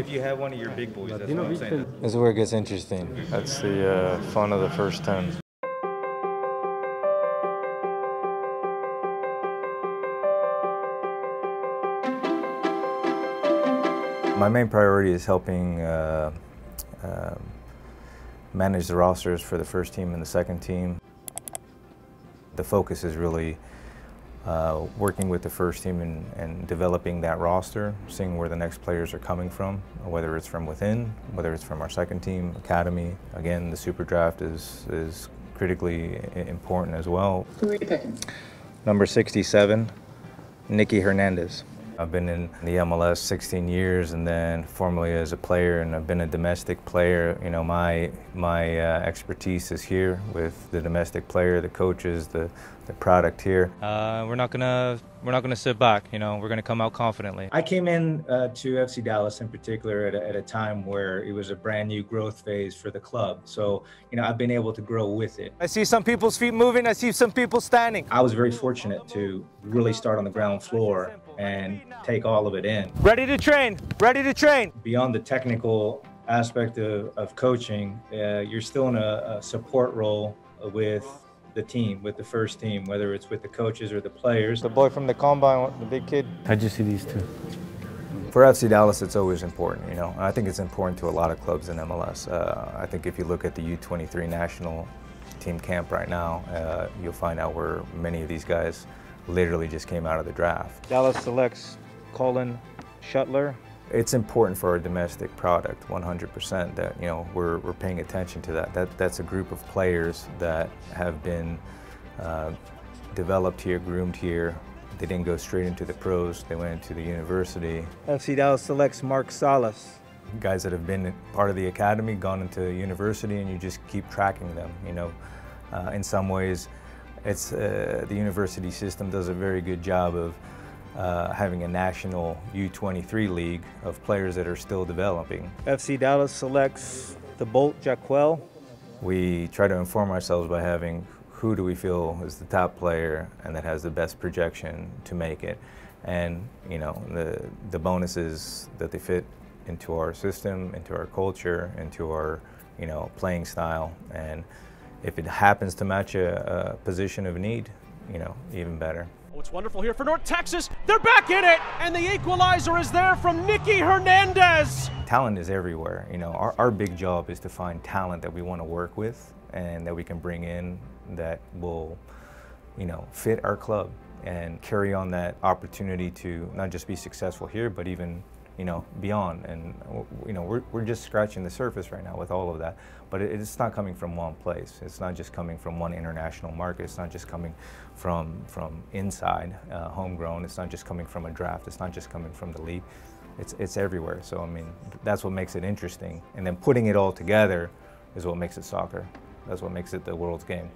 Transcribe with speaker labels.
Speaker 1: If you have one of your big boys, that's
Speaker 2: Latino
Speaker 1: what I'm saying.
Speaker 2: Beach
Speaker 3: This is where it gets interesting. That's the uh, fun of the first 10. My main priority is helping uh, um manage the rosters for the first team and the second team. The focus is really uh, working with the first team and, and developing that roster, seeing where the next players are coming from, whether it's from within, whether it's from our second team, academy. Again, the super draft is, is critically important as well.
Speaker 4: Who are you picking?
Speaker 3: Number 67, Nicky Hernandez. I've been in the MLS 16 years and then formerly as a player and I've been a domestic player. You know, my, my uh, expertise is here with the domestic player, the coaches, the, the product here.
Speaker 1: Uh, we're not gonna we're not gonna sit back. You know, we're gonna come out confidently.
Speaker 5: I came in uh, to FC Dallas in particular at a, at a time where it was a brand new growth phase for the club. So, you know, I've been able to grow with it.
Speaker 6: I see some people's feet moving. I see some people standing.
Speaker 5: I was very fortunate to really start on the ground floor and take all of it in.
Speaker 6: Ready to train. Ready to train.
Speaker 5: Beyond the technical aspect of, of coaching, uh, you're still in a, a support role with the team, with the first team, whether it's with the coaches or the players.
Speaker 3: The boy from the combine, the big kid.
Speaker 2: How'd you see these two?
Speaker 3: For FC Dallas, it's always important, you know. I think it's important to a lot of clubs in MLS. Uh, I think if you look at the U23 national team camp right now, uh, you'll find out where many of these guys literally just came out of the draft.
Speaker 6: Dallas selects Colin Shuttler.
Speaker 3: It's important for our domestic product, 100%, that, you know, we're, we're paying attention to that. that. That's a group of players that have been uh, developed here, groomed here. They didn't go straight into the pros, they went into the university.
Speaker 6: FC Dallas selects Mark Salas.
Speaker 3: guys that have been part of the academy, gone into university, and you just keep tracking them. You know, uh, in some ways, it's uh, the university system does a very good job of uh, having a national U23 league of players that are still developing.
Speaker 6: FC Dallas selects the Bolt Jaquel.
Speaker 3: We try to inform ourselves by having who do we feel is the top player and that has the best projection to make it. And, you know, the, the bonus is that they fit into our system, into our culture, into our, you know, playing style. And if it happens to match a, a position of need, you know, even better.
Speaker 7: It's wonderful here for North Texas. They're back in it, and the equalizer is there from Nicky Hernandez.
Speaker 3: Talent is everywhere. You know, our, our big job is to find talent that we want to work with and that we can bring in that will, you know, fit our club and carry on that opportunity to not just be successful here, but even, you know, beyond. And, you know, we're, we're just scratching the surface right now with all of that. But it, it's not coming from one place. It's not just coming from one international market. It's not just coming from, from inside, uh, homegrown. It's not just coming from a draft. It's not just coming from the league. It's, it's everywhere. So, I mean, that's what makes it interesting. And then putting it all together is what makes it soccer. That's what makes it the world's game.